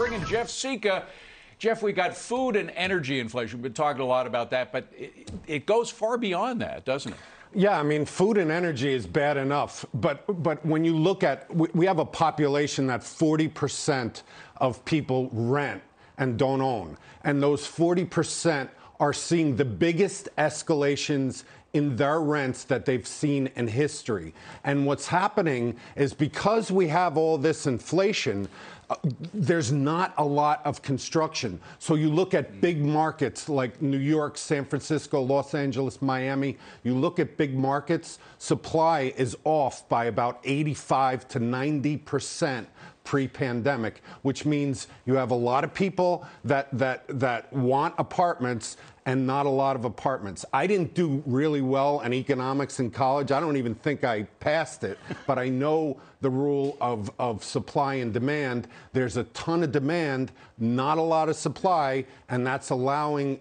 bring in Jeff Sica. Jeff, we got food and energy inflation. We've been talking a lot about that, but it, it goes far beyond that, doesn't it? Yeah, I mean, food and energy is bad enough, but but when you look at, we, we have a population that 40% of people rent and don't own, and those 40% are seeing the biggest escalations in their rents that they've seen in history. And what's happening is because we have all this inflation, uh, there's not a lot of construction. So you look at big markets like New York, San Francisco, Los Angeles, Miami, you look at big markets, supply is off by about 85 to 90 percent pre-pandemic, which means you have a lot of people that that that want apartments and not a lot of apartments. I didn't do really well in economics in college. I don't even think I passed it, but I know the rule of, of supply and demand. There's a ton of demand, not a lot of supply, and that's allowing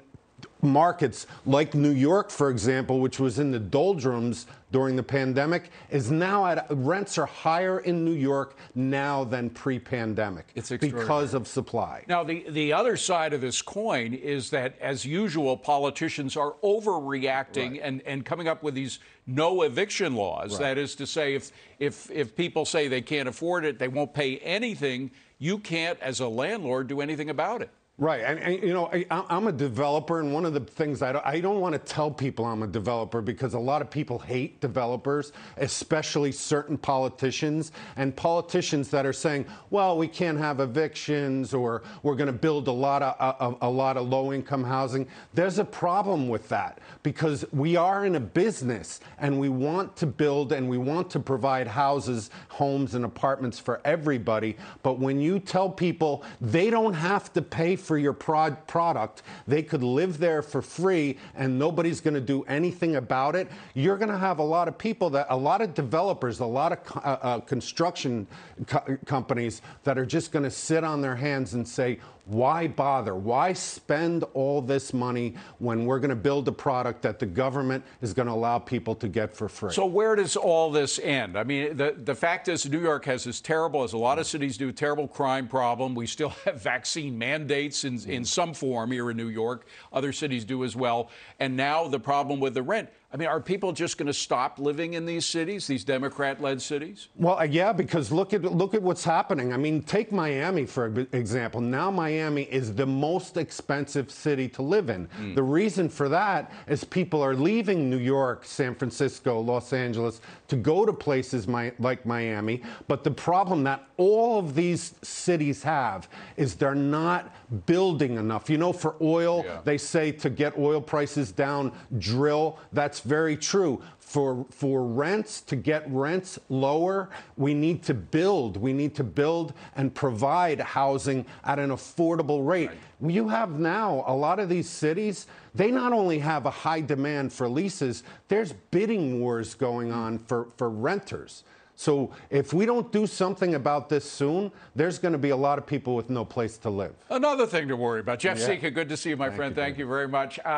markets like New York, for example, which was in the doldrums during the pandemic, is now at rents are higher in New York now than pre-pandemic. It's because of supply. Now, the the other side of this coin is that, as usual, politicians are overreacting right. and and coming up with these no eviction laws. Right. That is to say, if if if people say they can't afford it, they won't pay anything. You can't, as a landlord, do anything about it. Right, and, and, you know, I, am a developer, and one of the things I don't, I don't want to tell people I'm a developer because a lot of people hate developers, especially certain politicians, and politicians that are saying, "Well, we can't have evictions, or we're going to build a lot of a, a lot of low-income housing." There's a problem with that because we are in a business, and we want to build and we want to provide houses, homes, and apartments for everybody. But when you tell people they don't have to pay for your prod product. They could live there for free and nobody's going to do anything about it. You're going to have a lot of people that, a lot of developers, a lot of uh, uh, construction co companies that are just going to sit on their hands and say, why bother? Why spend all this money when we're going to build a product that the government is going to allow people to get for free? So where does all this end? I mean, the, the fact is New York has this terrible, as a lot of cities do, terrible crime problem. We still have vaccine mandates in, in some form here in New York. Other cities do as well. And now the problem with the rent. I mean, are people just going to stop living in these cities, these Democrat-led cities? Well, uh, yeah, because look at look at what's happening. I mean, take Miami for example. Now Miami is the most expensive city to live in. Mm. The reason for that is people are leaving New York, San Francisco, Los Angeles to go to places like Miami. But the problem that all of these cities have is they're not building enough. You know, for oil, yeah. they say to get oil prices down, drill. That's very true. For, for rents, to get rents lower, we need to build. We need to build and provide housing at an affordable rate. Right. You have now a lot of these cities, they not only have a high demand for leases, there's bidding wars going on for, for renters. So if we don't do something about this soon, there's going to be a lot of people with no place to live. Another thing to worry about. Jeff yeah. Sica, good to see you, my Thank friend. You, Thank you very much. Uh,